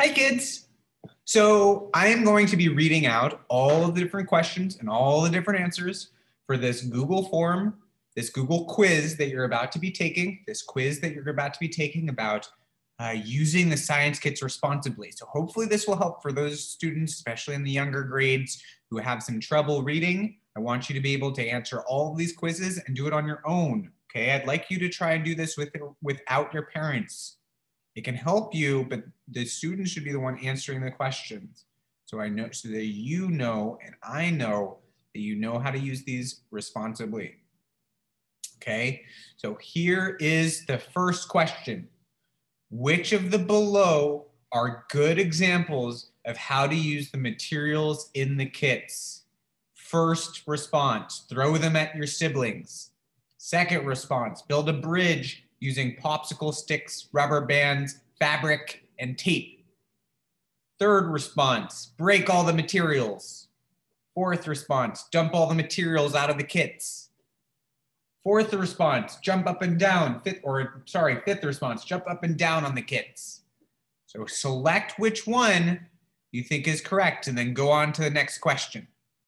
Hi, kids. So I am going to be reading out all of the different questions and all the different answers for this Google form, this Google quiz that you're about to be taking, this quiz that you're about to be taking about uh, using the science kits responsibly. So hopefully this will help for those students, especially in the younger grades who have some trouble reading. I want you to be able to answer all of these quizzes and do it on your own. Okay, I'd like you to try and do this with without your parents. It can help you, but the student should be the one answering the questions. So I know so that you know and I know that you know how to use these responsibly. Okay, so here is the first question. Which of the below are good examples of how to use the materials in the kits? First response, throw them at your siblings. Second response, build a bridge using popsicle sticks, rubber bands, fabric, and tape. Third response, break all the materials. Fourth response, dump all the materials out of the kits. Fourth response, jump up and down. Fifth, or sorry, fifth response, jump up and down on the kits. So select which one you think is correct and then go on to the next question.